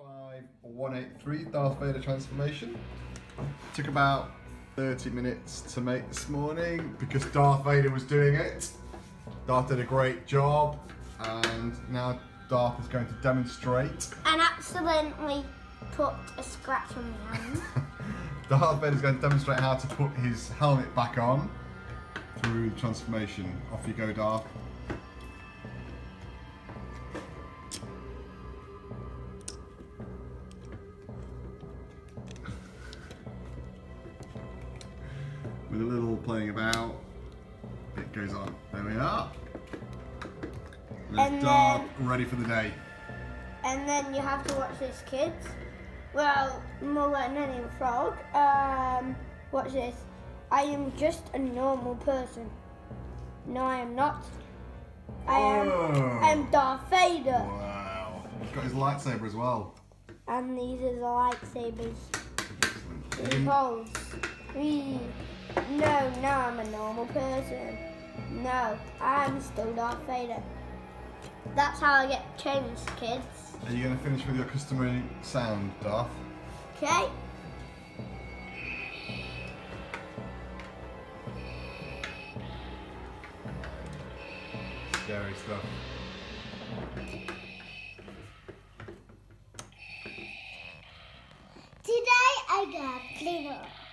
5183 Darth Vader transformation. Took about 30 minutes to make this morning because Darth Vader was doing it. Darth did a great job and now Darth is going to demonstrate. and accidentally put a scratch on my hand. Darth Vader is going to demonstrate how to put his helmet back on through the transformation. Off you go, Darth. A little playing about, it goes on. There we are. And Darth ready for the day. and then you have to watch this, kids. Well, Mullet and any frog. Um, watch this. I am just a normal person. No, I am not. I am. Oh. I am Darth Vader, Wow. He's got his lightsaber as well. and these are the lightsabers. Excellent. You He didn't- holds. Whee. No, no, I'm a normal person. No, I'm still Darth Vader. That's how I get changed, kids. Are you going to finish with your customary sound, Darth? Okay? Scary stuff. Today I got Pluto.